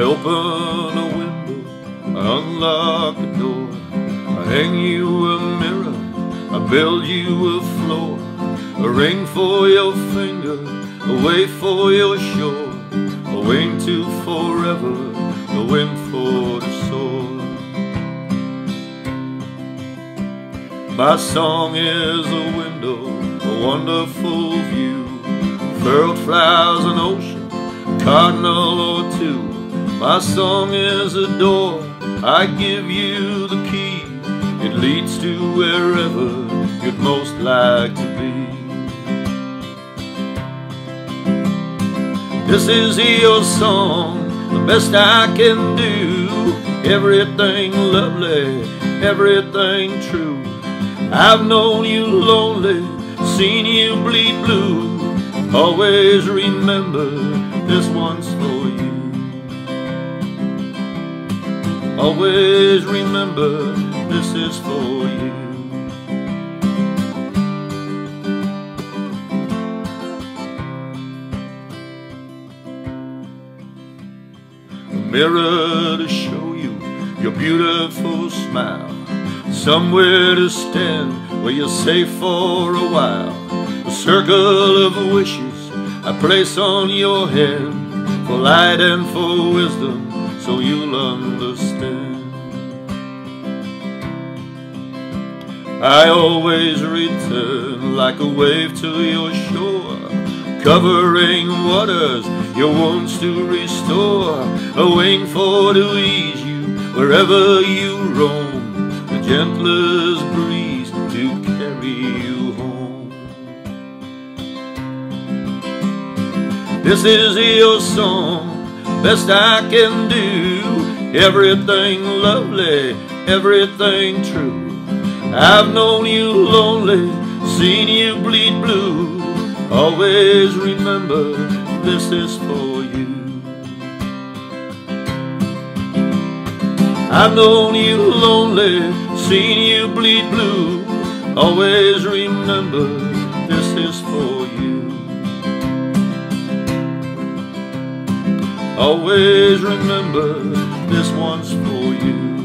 I open a window, I unlock a door, I hang you a mirror, I build you a floor, a ring for your finger, a way for your shore, a wing to forever, a wind for the soul. My song is a window, a wonderful view, furled flowers and ocean, cardinal or two. My song is a door, I give you the key. It leads to wherever you'd most like to be. This is your song, the best I can do. Everything lovely, everything true. I've known you lonely, seen you bleed blue. Always remember this one's for you. Always remember this is for you. A mirror to show you your beautiful smile. Somewhere to stand where you're safe for a while. A circle of wishes I place on your head for light and for wisdom so you'll understand. I always return like a wave to your shore, covering waters your wounds to restore, a wing for to ease you wherever you roam, the gentlest breeze to carry you home. This is your song, best I can do, everything lovely, everything true. I've known you lonely, seen you bleed blue. Always remember this is for you. I've known you lonely, seen you bleed blue. Always remember this is for you. Always remember this one's for you.